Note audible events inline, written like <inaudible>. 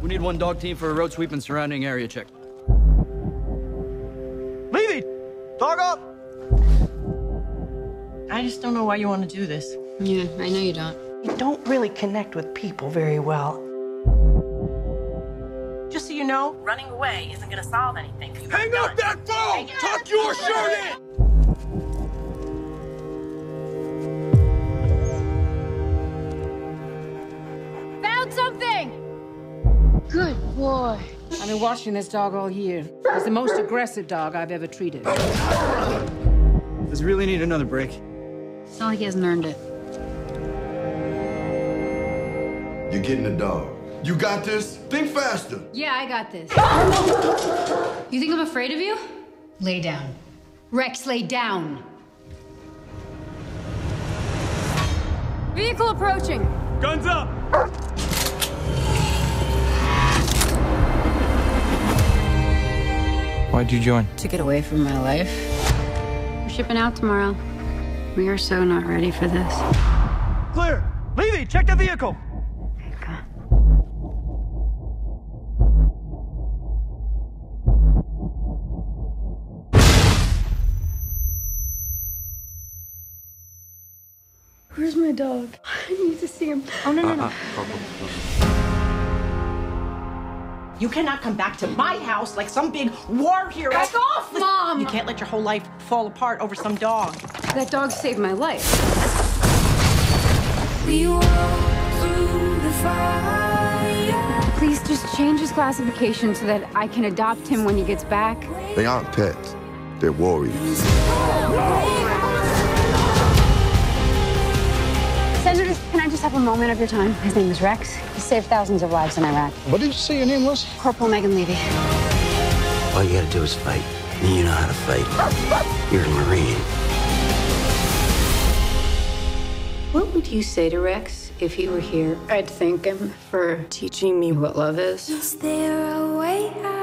We need one dog team for a road sweep and surrounding area check. Leavey! Dog up! I just don't know why you want to do this. Yeah, I know you don't. You don't really connect with people very well. Just so you know, running away isn't going to solve anything. Hang up that phone! Tuck your shirt in! Good boy. I've been watching this dog all year. He's the most aggressive dog I've ever treated. Does he really need another break? It's not like he hasn't earned it. You're getting a dog. You got this? Think faster. Yeah, I got this. you think I'm afraid of you? Lay down. Rex, lay down. Vehicle approaching. Guns up! Why'd you join? To get away from my life. We're shipping out tomorrow. We are so not ready for this. Clear! Leavey, check the vehicle! Where's my dog? <laughs> I need to see him. Oh, no, no, no. Uh-huh. You cannot come back to my house like some big war hero. Back off, Mom! You can't let your whole life fall apart over some dog. That dog saved my life. Please just change his classification so that I can adopt him when he gets back. They aren't pets. They're warriors. Have a moment of your time? His name is Rex. He saved thousands of lives in Iraq. What did you say your name was? Corporal Megan Leavey. All you gotta do is fight. And you know how to fight. You're a Marine. What would you say to Rex if he were here? I'd thank him for teaching me what love is. Is there a way out?